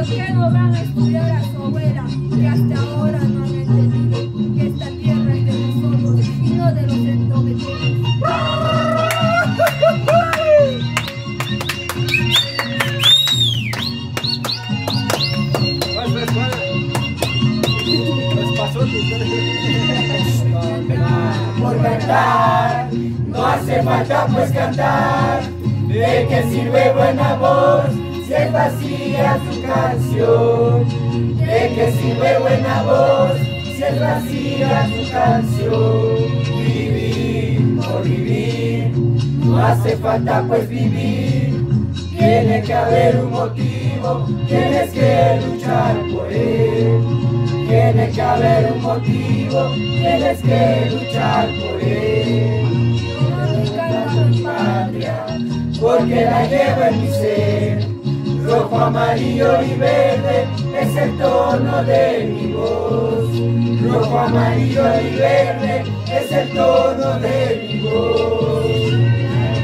¿Por qué no van a estudiar a su abuela que hasta ahora no han entendido que esta tierra es de nosotros y no de los endometrios? por cantar, no hace falta pues cantar, de que sirve buena voz si es vacía tu canción? ¿De qué sirve buena voz si vacía tu canción? Vivir por vivir, no hace falta pues vivir. Tiene que haber un motivo, tienes que luchar por él. Tiene que haber un motivo, tienes que luchar por él. Mi patria, porque la llevo en mi ser. Rojo, amarillo y verde es el tono de mi voz. Rojo, amarillo y verde es el tono de mi voz.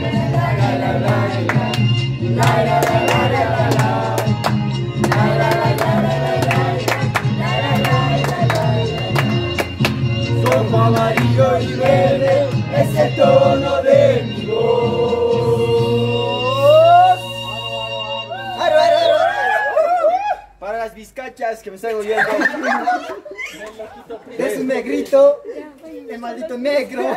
La, la, la, la, la. La, la, la, la, la. Rojo, amarillo y verde es el tono de mi voz. Bizcachas que me están oyendo. Es un negrito, el maldito negro.